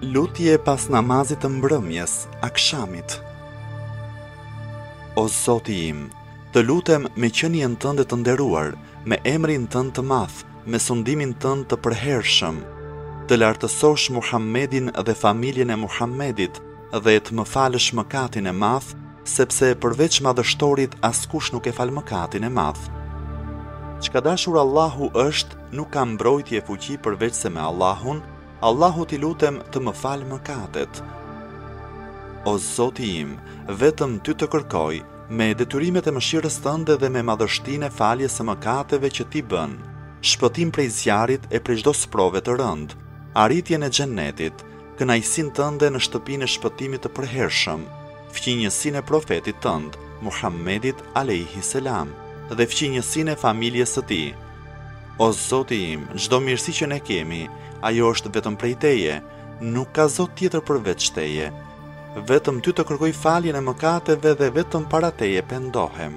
Lutje pas namazit të mbrëmjes, akshamit. O Zoti im, të lutem me qenien tënde të nderuar, me emrin tënd të madh, me sundimin tënd të përhershëm, të lartësosh Muhammedin dhe familjen e Muhammedit, Dhe të më falësh mëkatin e madh, sepse përveç madhështorit askush nuk e fal mëkatin e madh. Çka dashur Allahu është, nuk ka mbrojtje e fuqi përveçse me Allahun, Allahut i lutem të më fal mëkatet. O Zoti im, vetëm ty të kërkoj, me detyrimet e mëshirës tënde dhe me madhështinë e faljes së mëkateve që ti bën, shpëtim prej zjarrit e prej çdo sprove të rëndë, arritjen e xhennetit, kënaqësinë tënde në shtëpinë e shpëtimit të përhershëm, fqinjësinë e Profetit tënd, Muhammedit alejhi selam, dhe fqinjësinë e familjes së tij. O Zoti im, çdo mirësi që ne kemi, ajo është vetëm prej Teje, nuk ka Zot tjetër përveç Teje. Vetëm Ty të kërkoj faljen e mëkateve dhe vetëm para Teje pendohem.